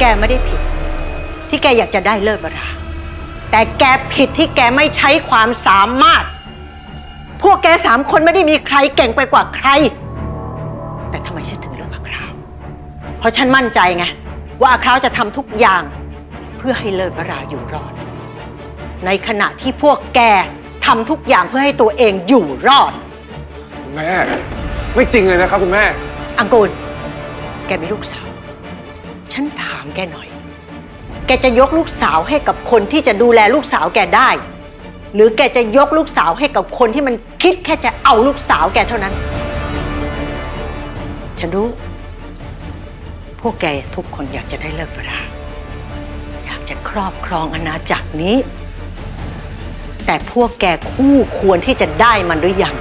แกไม่ได้ผิด ที่แกอยากจะได้เลิศวรา แต่แกผิดที่แกไม่ใช้ความสามารถ พวกแกสามคนไม่ได้มีใครเก่งไปกว่าใคร แต่ทำไมฉันถึงเลือกอาคราว เพราะฉันมั่นใจไงว่าอาคราวจะทำทุกอย่างเพื่อให้เลิศวราอยู่รอด ในขณะที่พวกแกทำทุกอย่างเพื่อให้ตัวเองอยู่รอด คุณแม่ ไม่จริงเลยนะครับคุณแม่ อังกูล แกมีลูกสาว ฉันถามแกหน่อย แกจะยกลูกสาวให้กับคนที่จะดูแลลูกสาวแกได้ หรือแกจะยกลูกสาวให้กับคนที่มันคิดแค่จะเอาลูกสาวแกเท่านั้น ฉันรู้ พวกแกทุกคนอยากจะได้เลิกเวลาอยากจะครอบครองอาณาจักรนี้ แต่พวกแกคู่ควรที่จะได้มันหรือยัง